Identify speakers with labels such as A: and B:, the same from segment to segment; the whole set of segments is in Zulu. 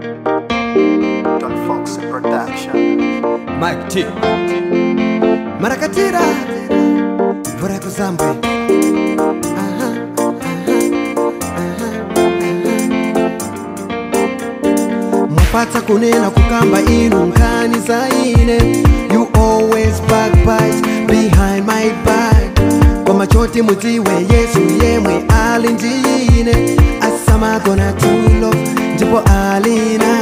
A: Don Fox Production.
B: Mike T. Marakatira Vora kuzambi. Aha, kunena kukamba inu nkani zaine You always backbite behind my back Machoti mutiwe Yesu yemwe alindiine asamagona tulo ndipo alinani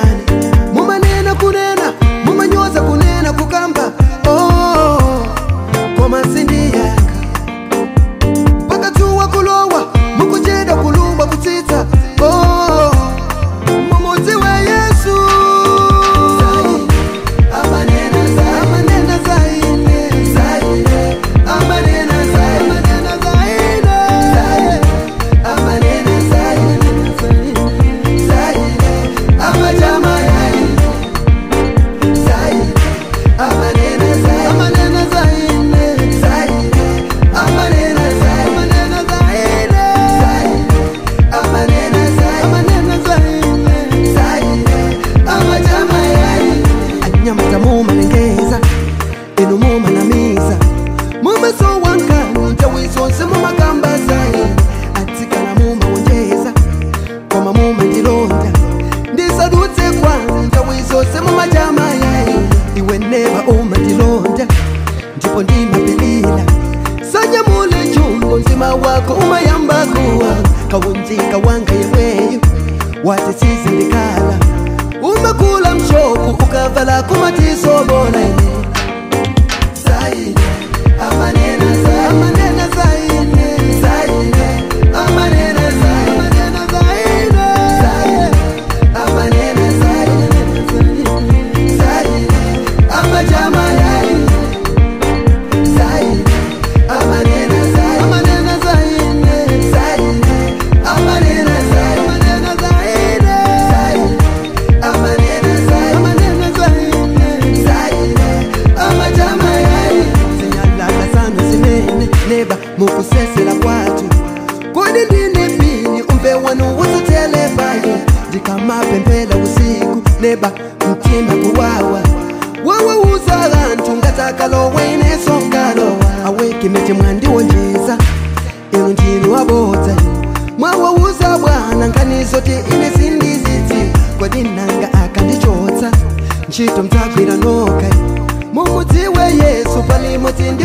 B: kawunjika wangayeweyo watesizirikala umakula mshoku ukavala kumatisobona mufusesela kwathu kulilindimini umve wenu wusuthelevaya ndikamapempela usiku neba kuthimba kuwawa. Wewe uzalantu ngatakalo wene sonkalo aweke mete mwandiwonjeza ino ndini wabodza mwawe uza bwana nganizoti ine sindizitsi kwadinanga akandichotsa ntchito mdzagwira noka mumudziwe yesu palimo tindi